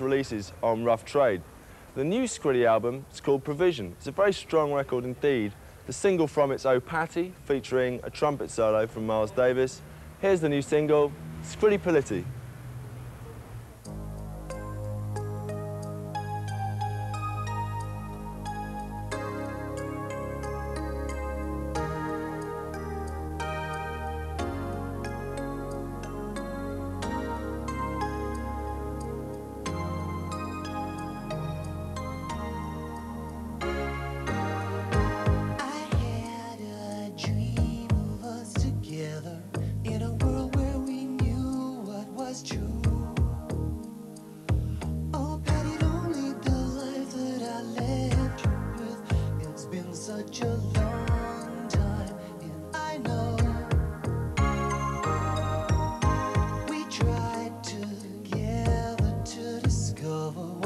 releases on Rough Trade. The new Scritti album is called Provision. It's a very strong record indeed. The single from it's Oh Patti, featuring a trumpet solo from Miles Davis. Here's the new single, Scritti Politti. of a